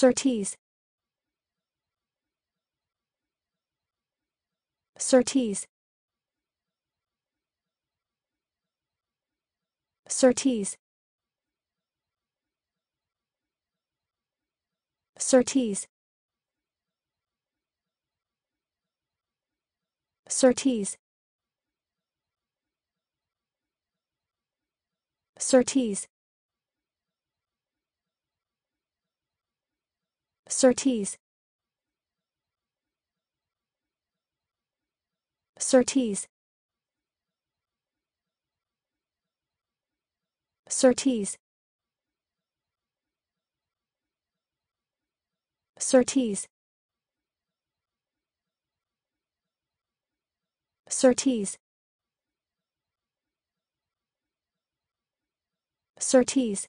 Surtees. Surtees. Surtees. Surtees. Surtees. Surtees. Surtees. Surtees. Surtees. Surtees. Surtees. Surtees.